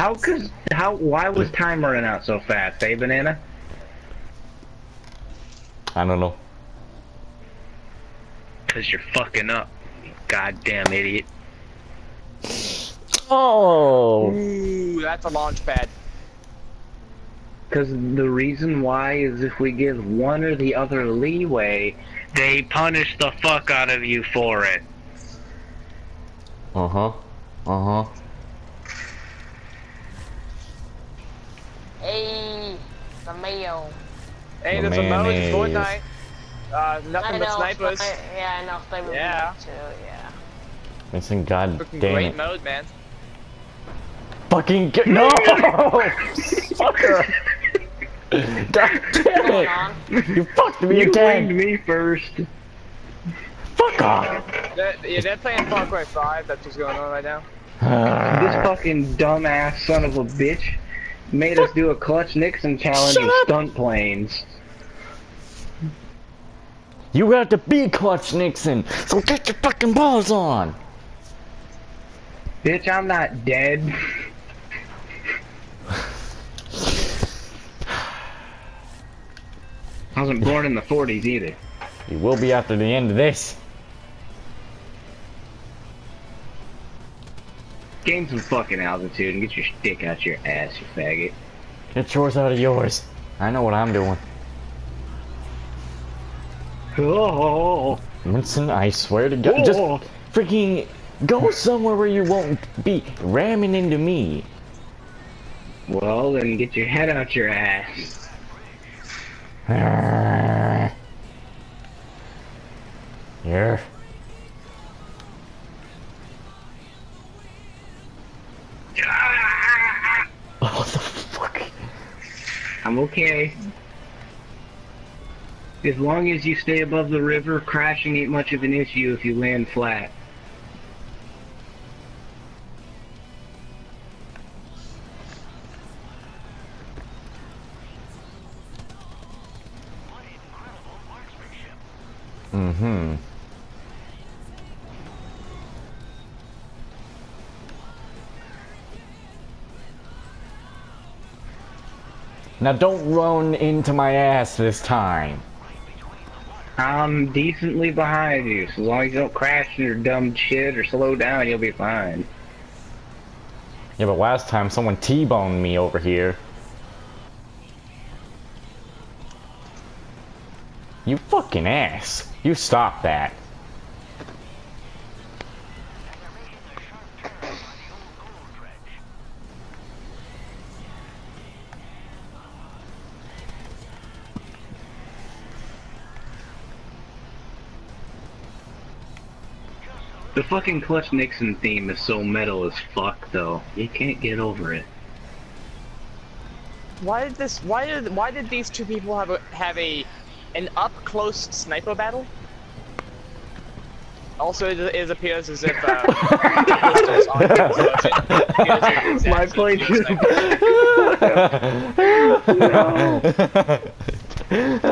How could how why was time running out so fast, eh, banana? I don't know. Cause you're fucking up, you goddamn idiot. Oh. Ooh, that's a launch pad. Cause the reason why is if we give one or the other leeway, they punish the fuck out of you for it. Uh-huh. Uh huh. Uh huh. Hey, the mayo. Hey, The there's a mode in mayonnaise. Fortnite. Uh, I nothing know. but snipers. sni- Yeah, I know. Sniper Yeah. too. Yeah. It's in god Fucking damn great it. mode, man. Fucking get no! Fucker! God damn it! You fucked me You winged again! me first. Fuck off! They're, yeah, they're playing Far Cry 5. That's what's going on right now. This fucking dumbass son of a bitch made us do a Clutch Nixon challenge Shut with up. stunt planes. you have to be Clutch Nixon, so get your fucking balls on! Bitch, I'm not dead. I wasn't born in the 40s either. You will be after the end of this. Gain some fucking altitude and get your stick out your ass, you faggot. Get yours out of yours. I know what I'm doing. Oh, Winston, I swear to God, just Oh. freaking go somewhere where you won't be ramming into me. well, then get your head out your ass. Ah. Here. Oh, I'm okay. As long as you stay above the river, crashing ain't much of an issue if you land flat. Now don't run into my ass this time. I'm decently behind you, so as long as you don't crash your dumb shit or slow down, you'll be fine. Yeah, but last time someone T-boned me over here. You fucking ass. You stop that. The fucking Clutch Nixon theme is so metal as fuck, though. You can't get over it. Why did this? Why did? Why did these two people have a have a an up close sniper battle? Also, it, it appears as if uh, the pistols on him, so it appears it's My actually point two is- Right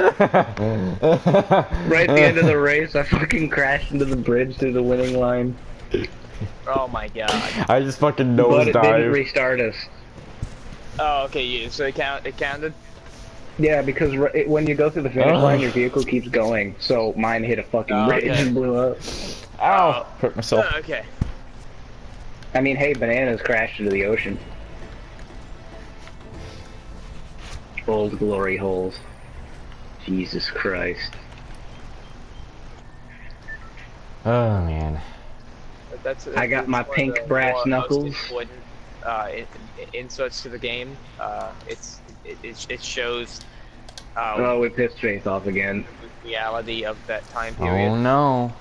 at the end of the race, I fucking crashed into the bridge through the winning line. Oh my god. I just fucking But it didn't restart us. Oh, okay. Yeah, so it count. It counted. Yeah, because r- it, when you go through the finish Ugh. line, your vehicle keeps going. So mine hit a fucking Oh, bridge okay. and blew up. Ow! Oh. Hurt myself. Oh, okay. I mean, hey, bananas crashed into the ocean. Old glory holes. Jesus Christ. Oh man. But That's, I got my pink the brass more- knuckles. Uh, in, in- inserts to the game. Uh, it's it, it, it shows uh, Oh, we pissed Faith off again. reality of that time period. Oh no.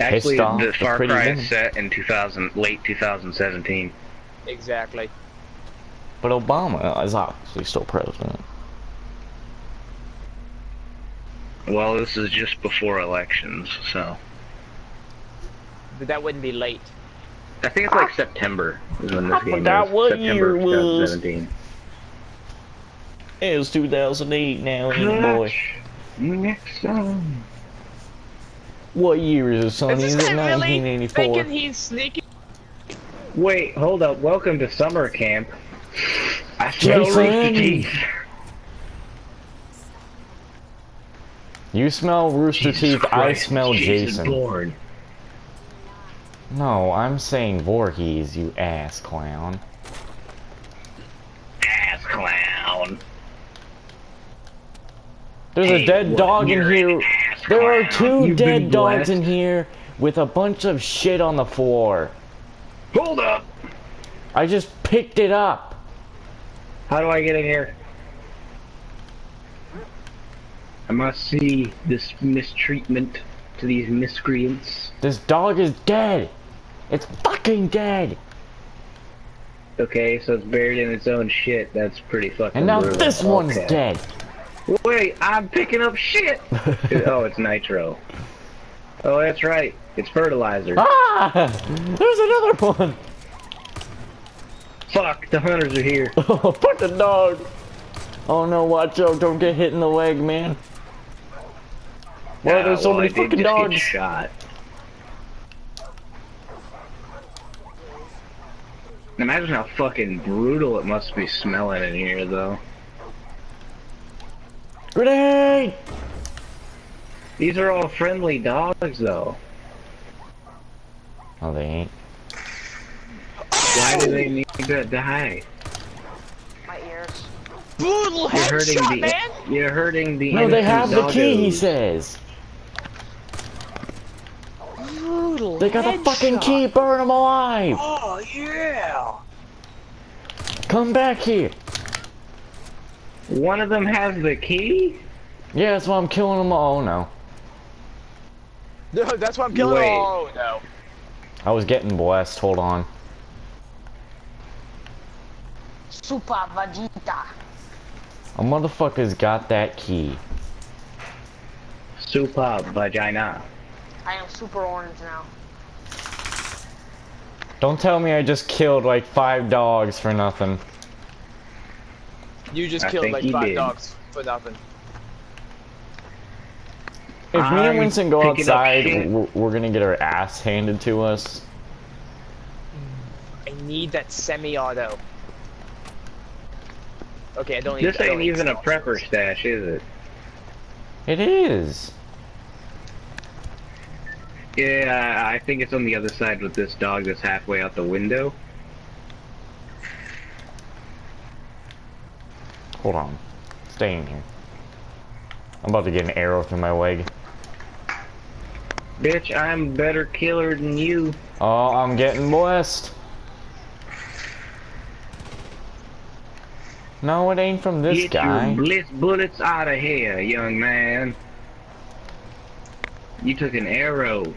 Actually, Pissed off the the Far Cry is set in 2000, late 2017. Exactly. But Obama is obviously still president. Well, this is just before elections, so But that wouldn't be late. I think it's like September is when this I game forgot is. what September year of it was. 2017. It was 2008 now, ain't it, boy? Nixon. What year is it, Sonny? Is Is it guy really 1984? thinking he's sneaking? Wait, hold up. Welcome to summer camp. I smell Jason! rooster teeth. You smell Rooster Jesus Teeth, I Christ, smell Jason. Bourne. No, I'm saying Voorhees, you ass clown. Ass clown. There's Hey, a dead what? dog in You're here. an ass There are two You've dead dogs in here with a bunch of shit on the floor. Hold up. I just picked it up. How do I get in here? I must see this mistreatment to these miscreants. This dog is dead. It's fucking dead. Okay, so it's buried in its own shit. That's pretty fucking And now brutal. this one's Okay. dead. Wait, I'm picking up shit! oh, it's nitro. Oh, that's right. It's fertilizer. Ah! There's another one. Fuck, the hunters are here. Oh, fuck the dog. Oh no, watch out. Don't get hit in the leg, man. Why are there so many fucking dogs? shot. Imagine how fucking brutal it must be smelling in here, though. Grenade! These are all friendly dogs, though. Oh, they ain't. Why do they need to die? My ears. Brutal You're hurting headshot, the. man. You're hurting the. No, they have the key, he says. Brutal They got the fucking key, burn them alive! Oh yeah. Come back here! One of them has the key. Yeah, that's why I'm killing them all. Oh no. No, that's why I'm killing. Wait. Oh no. I was getting blessed, hold on. Super Vegeta. A motherfucker's got that key. Super vagina. I am super orange now. Don't tell me I just killed like five dogs for nothing. You just I killed like five did. dogs for nothing. If me and Winston go outside, we're, we're gonna get our ass handed to us. I need that semi-auto. Okay, I don't need. This don't ain't need even a prepper stash, is it? It is. Yeah, I think it's on the other side with this dog that's halfway out the window. Hold on. Stay in here. I'm about to get an arrow through my leg. Bitch, I'm better killer than you. Oh, I'm getting blessed. No, it ain't from this Get guy. your bliss bullets out of here, young man. You took an arrow.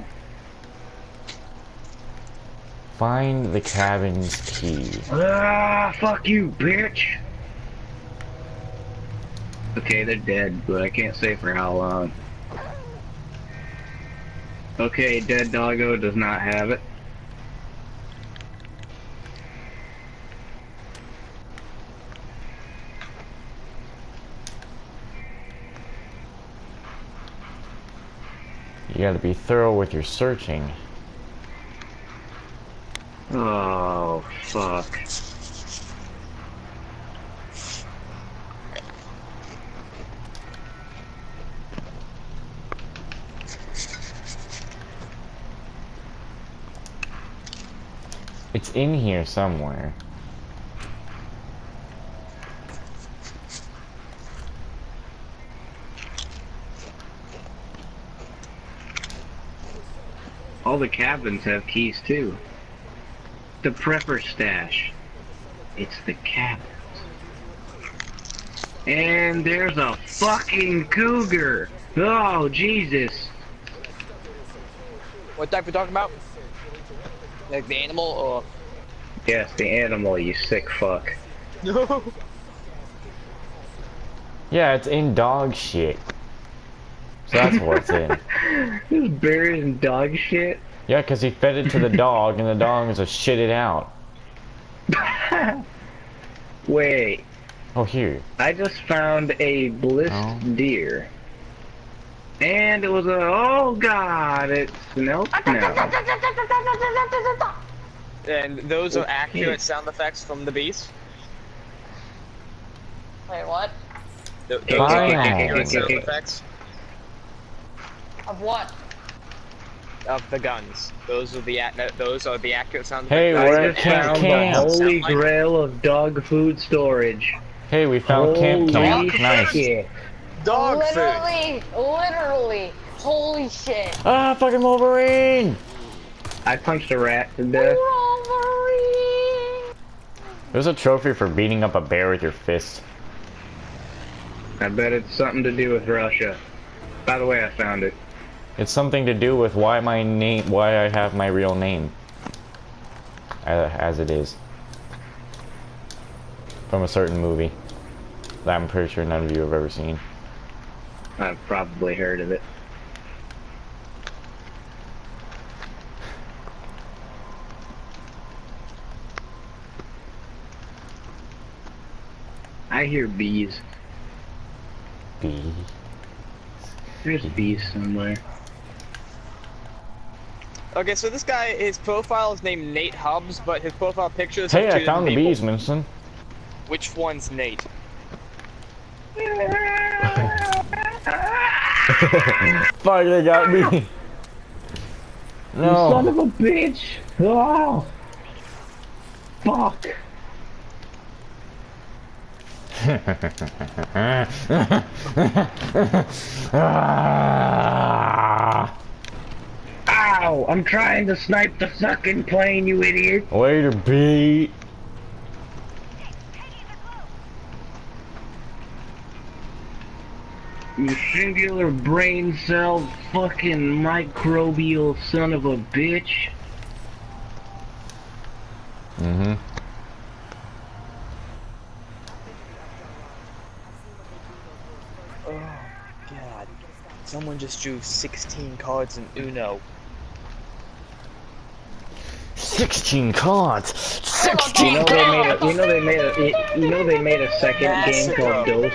Find the cabin's key. Ah, fuck you, bitch. Okay, they're dead, but I can't say for how long. Okay, dead doggo does not have it. You gotta be thorough with your searching. Oh, fuck. It's in here somewhere. All the cabins have keys too. The prepper stash. It's the cabins. And there's a fucking cougar. Oh, Jesus. What type we talking about? Like the animal or? Yes, the animal, you sick fuck. No. Yeah, it's in dog shit. So that's what's in. This is buried in dog shit. Yeah, 'cause he fed it to the dog, and the dog is a shit it out. Wait, Oh, here. I just found a blissed Oh. deer. And it was a, oh god, it's an now. And those are accurate sound effects from the beast. Wait, what? Th- Those Fine. are accurate sound effects Of what? Of the guns. Those are the those are the accurate sound Hey, we're I at just Camp found the Camp. holy Sound like- grail of dog food storage. Hey, we found Camp Holy Camp. Nice. shit. dog food. literally, literally. Holy shit. Ah, fucking Wolverine! I punched a rat to death. Wolverine. There's a trophy for beating up a bear with your fist. I bet it's something to do with Russia. By the way, I found it. It's something to do with why my name, why I have my real name, as it is, from a certain movie that I'm pretty sure none of you have ever seen. I've probably heard of it. I hear bees. B. There's bees somewhere. Okay, so this guy, his profile is named Nate Hubs, but his profile picture is Hey, of two I found the different bees, people. Winston. Which one's Nate? Fuck, they got me. You son of a bitch! Oh! Fuck! Ah. Ow! I'm trying to snipe the fucking plane, you idiot! Way to beat. You singular brain cell fucking microbial son of a bitch! Mm-hmm. Oh, God. Someone just drew 16 cards in Uno. 16 cards. 16 You 16 know they made a, you know they made a, you know they made a second game Massacre. called oh. Dose.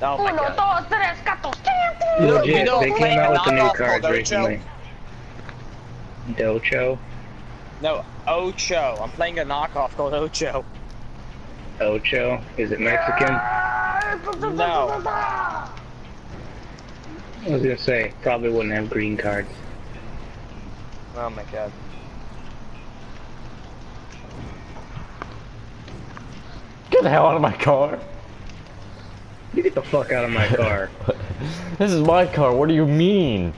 Oh my Uno, god. dos, tres, cuatro, You know- Legit, you know they came out with the new knockoff cards recently. Docho? No, Ocho. I'm playing a knockoff called Ocho. Ocho? Is it Mexican? No. I was gonna say, probably wouldn't have green cards. Oh my god. Get the hell out of my car. You get the fuck out of my car. This is my car. What do you mean?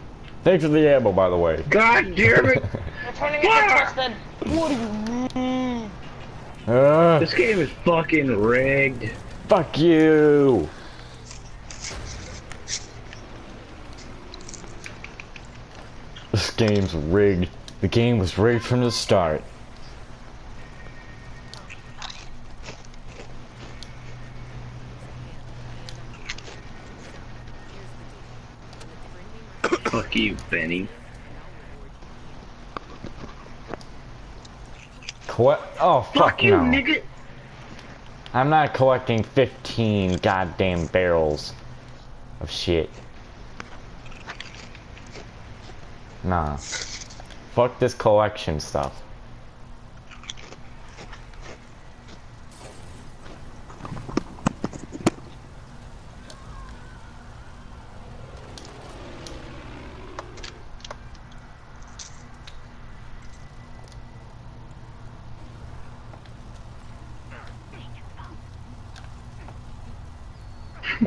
Thanks for the ammo, by the way. God damn it! You're turning into twisted. What do you mean? Uh, This game is fucking rigged. fuck you. This game's rigged. The game was rigged from the start. Fuck you, Benny. What? Oh, fuck, Fuck you, no. nigga! I'm not collecting 15 goddamn barrels of shit. Nah. Fuck this collection stuff.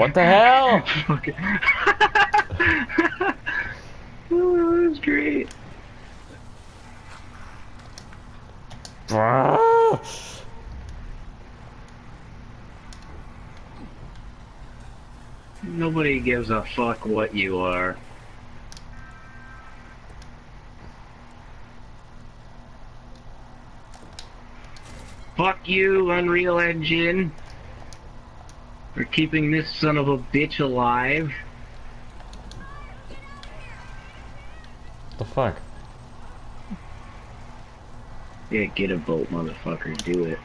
What the hell? Fucking. oh, that was great. Nobody gives a fuck what you are. Fuck you, Unreal Engine. For keeping this son of a bitch alive. the fuck? Yeah, get a vote, motherfucker. Do it.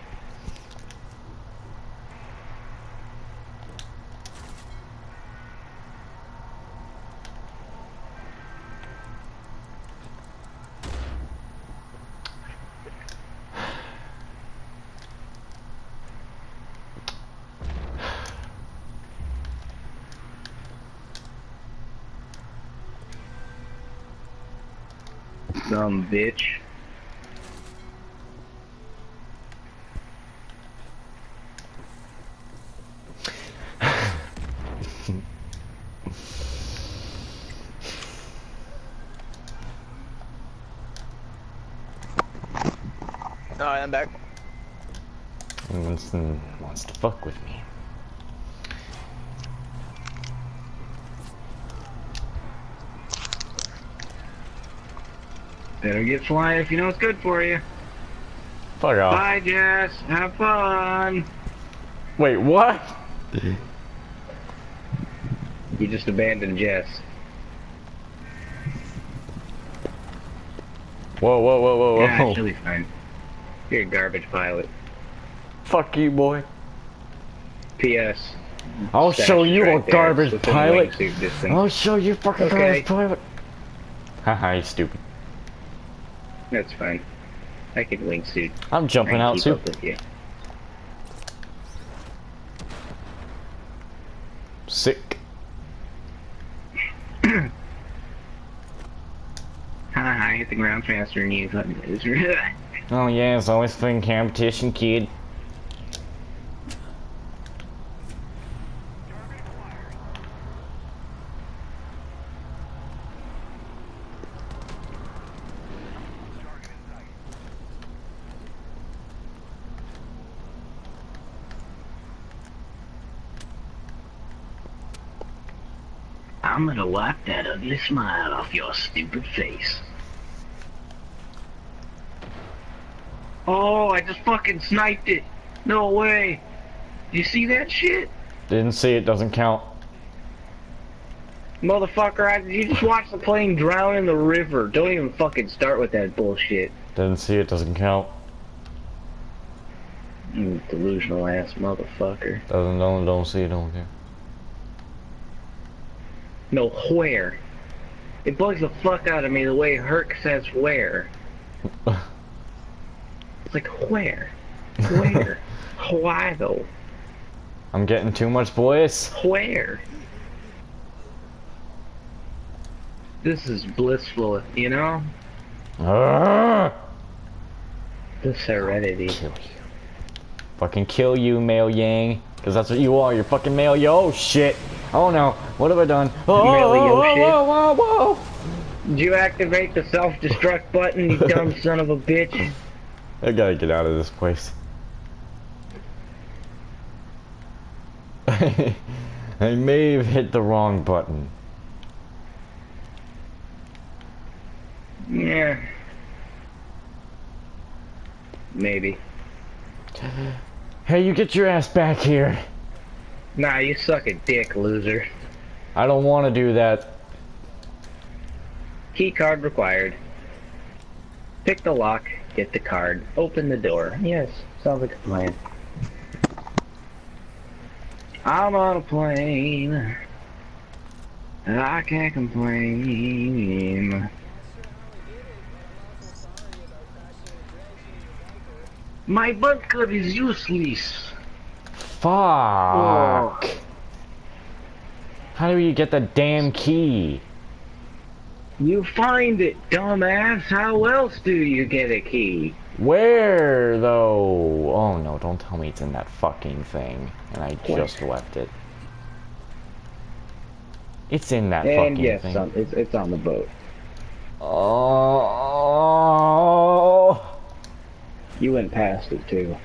Some bitch. Alright, I'm back. Winston wants to fuck with me. Better get flying if you know it's good for you. Fuck off. Bye, Jess. Have fun. Wait, what? You just abandoned Jess. Whoa, whoa, whoa, whoa, Yeah, whoa. she'll be fine. You're a garbage pilot. Fuck you, boy. P.S. I'll Stash show you a right there. garbage pilot. I'll show you fucking Okay. garbage pilot. Haha, you stupid. That's fine. I can wingsuit. I'm jumping out too. up with you. Sick. I hit the ground faster than you. Oh yeah, it's always fun competition, kid. I'm gonna wipe that ugly smile off your stupid face. Oh, I just fucking sniped it. No way. You see that shit? Didn't see it, doesn't count. Motherfucker, I, you just watched the plane drown in the river. Don't even fucking start with that bullshit. Didn't see it, doesn't count. You delusional ass motherfucker. Doesn't, don't, don't see it, don't care. No, where? It bugs the fuck out of me the way Hurk says where. It's like, where? Where? Why though? I'm getting too much voice. Where? This is blissful, you know? Arrgh! The serenity. Kill you. Fucking kill you, male yang. Because that's what you are. You're fucking male yo. Oh, shit. Oh no. What have I done? Oh, Male yo whoa, shit. whoa, whoa, whoa. Did you activate the self-destruct button, you dumb son of a bitch? I gotta get out of this place. I may have hit the wrong button. Yeah. Maybe. Hey, you get your ass back here. Nah, you suck a dick, loser. I don't want to do that. Key card required. Pick the lock, get the card, open the door. Yes, sounds like a plan. I'm on a plane. I can't complain. My bunker is useless. Fuck. Oh. How do you get the damn key? You find it, dumbass. How else do you get a key? Where though? Oh no, don't tell me it's in that fucking thing. And I just left it. It's in that And fucking yes, thing. um, it's, it's on the boat. Oh. You went past it too.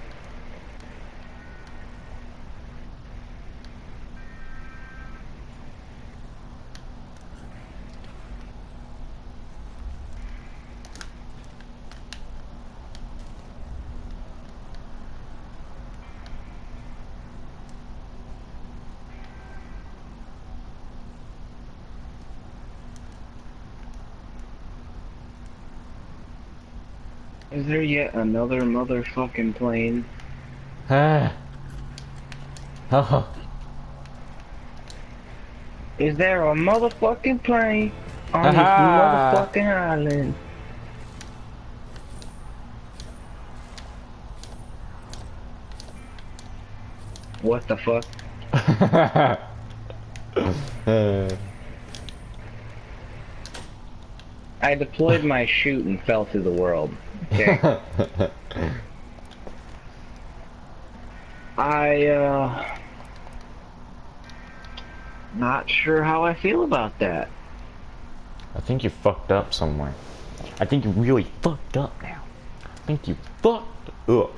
There yet another motherfucking plane? Ah. Oh. Is there a motherfucking plane on this motherfucking island? What the fuck? I deployed my shoot and fell through the world. Okay. I, uh... Not sure how I feel about that. I think you fucked up somewhere. I think you really fucked up now. I think you fucked up.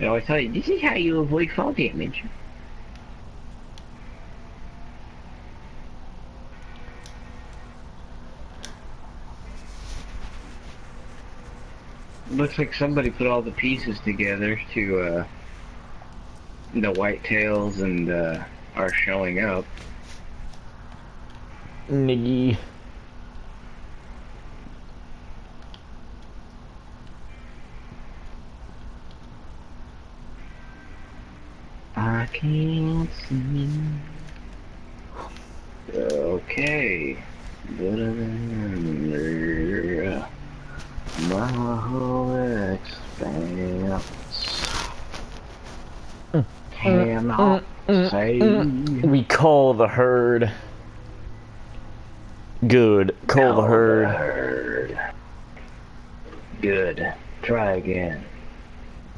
I always tell you, this is how you avoid fall damage. Looks like somebody put all the pieces together to, uh, the whitetails and, uh, are showing up. Niggy. I can't see. Okay. My whole expanse cannot say. We call the herd. Good. Call the herd. herd. Good. Try again.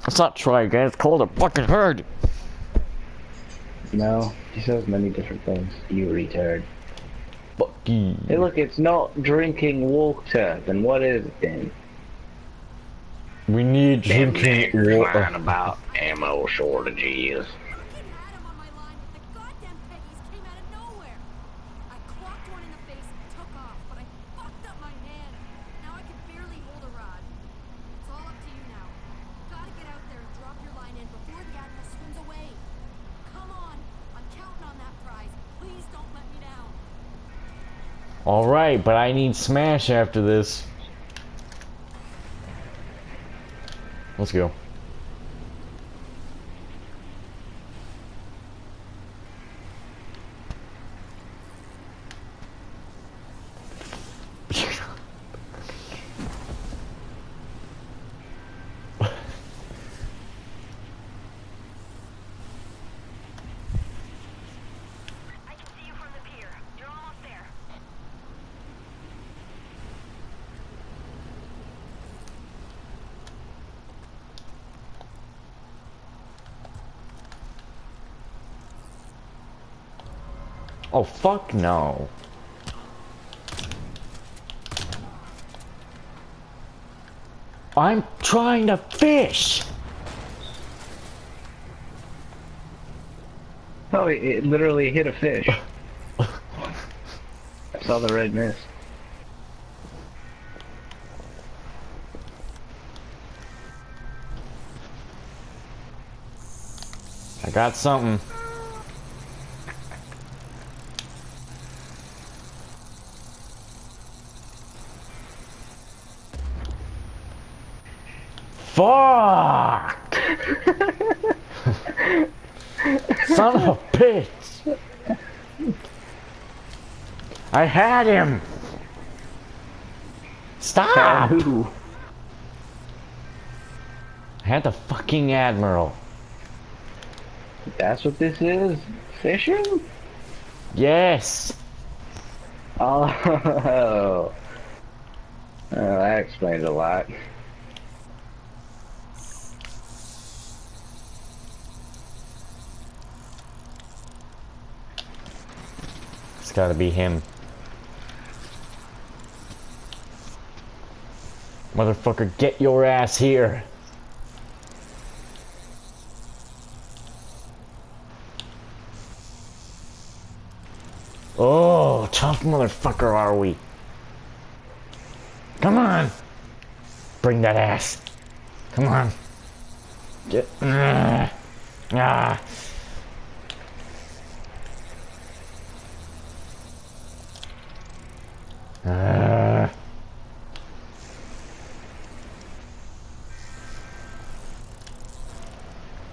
Let's not try again. It's called a fucking herd. No, he says many different things. You retard. Fuck you. Hey, look, it's not drinking water. Then what is it then? We need drinking water. about ammo shortages. Alright, but I need Smash after this. Let's go. I can see you from the pier. You're almost there. Oh, fuck no. I'm trying to fish. Oh, it, it literally hit a fish. I saw the red mist. I got something. Fuck! Son of a bitch! I had him! Stop! I had the fucking Admiral. That's what this is? Fishing? Yes! Oh. oh that explains a lot. Gotta be him. Motherfucker, get your ass here. Oh, tough motherfucker are we. Come on. Bring that ass. Come on. Get. Ah. ah. Ah.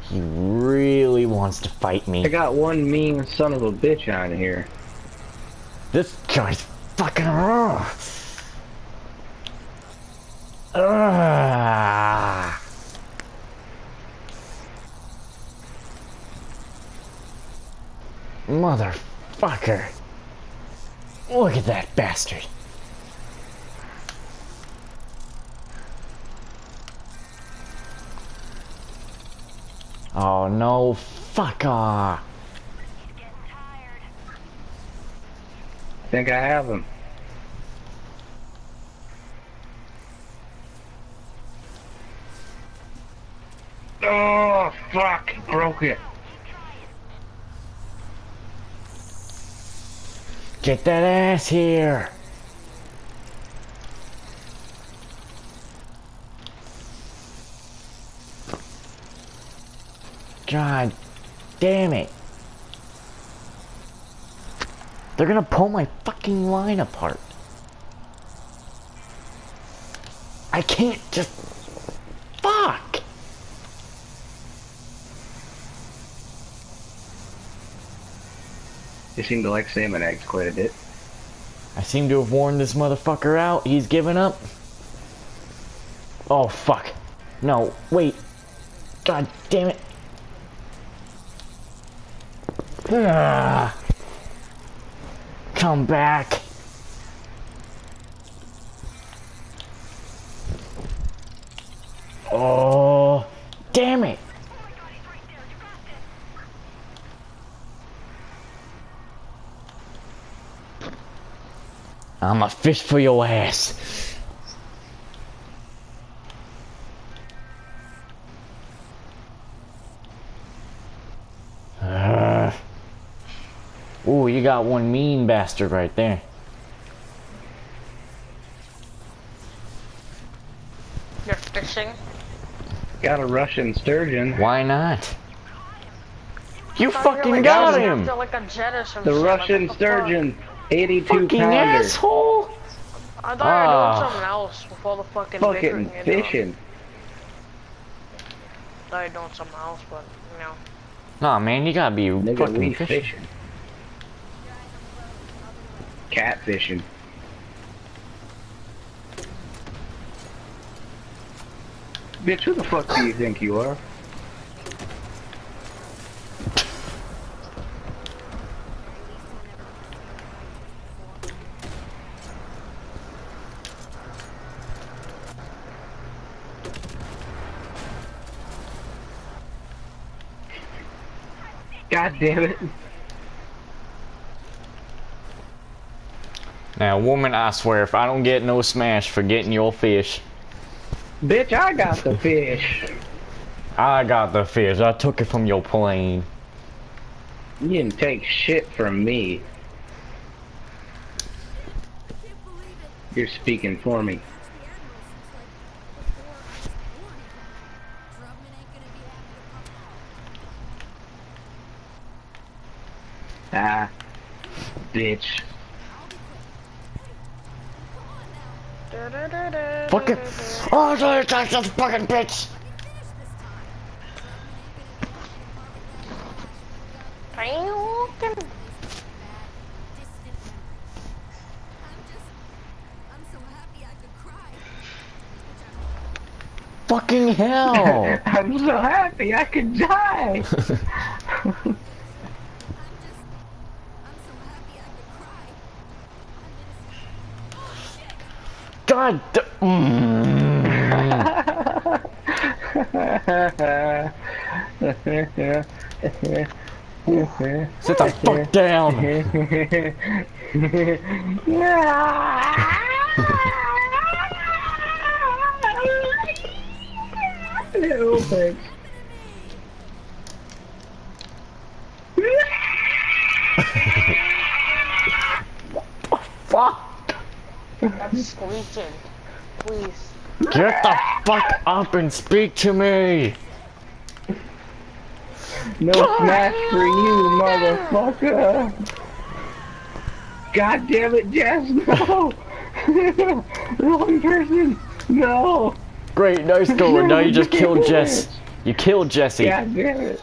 He really wants to fight me. I got one mean son of a bitch on here. This guy's fucking raw. Ah. Motherfucker. Look at that bastard. Oh no, fucker! I think I have him. Oh, fuck. Broke it. Get that ass here. God damn it. They're gonna pull my fucking line apart. I can't just. Fuck! You seem to like salmon eggs quite a bit. I seem to have worn this motherfucker out. He's given up. Oh, fuck. No, wait. God damn it. Come back. Oh, damn it. I'm a fish for your ass. Got one mean bastard right there. You're fishing. Got a Russian sturgeon. Why not? You Thought you were fucking like got going him! after, like a jet or some The shit, like, Russian what the fuck? sturgeon. 82 Fucking pounder. asshole! I thought you were Ah. doing something else before the fucking Fucking bickering you're doing. fishing. I thought you were doing something else, but you know. Nah, man, you gotta be Nigga, fucking fishing. fishing. Catfishing. Bitch, who the fuck do you think you are? God damn it. Now, woman, I swear, if I don't get no smash for getting your fish, Bitch, I got the fish. I got the fish. I took it from your plane. You didn't take shit from me. I can't believe it. You're speaking for me. Ah, the I'm oh, just, I'm so happy I could cry. Which Fucking hell! I'm so happy I could die. I'm just, I'm so happy I could cry. I'm innocent. God mm. Sit the fuck down! Little bitch. Fuck! Screeching. Please. Get the fuck up and speak to me! No smash for you, motherfucker. God damn it, Jess, no. Wrong person. No. Great, nice going. Now you just killed Jess. You killed Jesse. God damn it.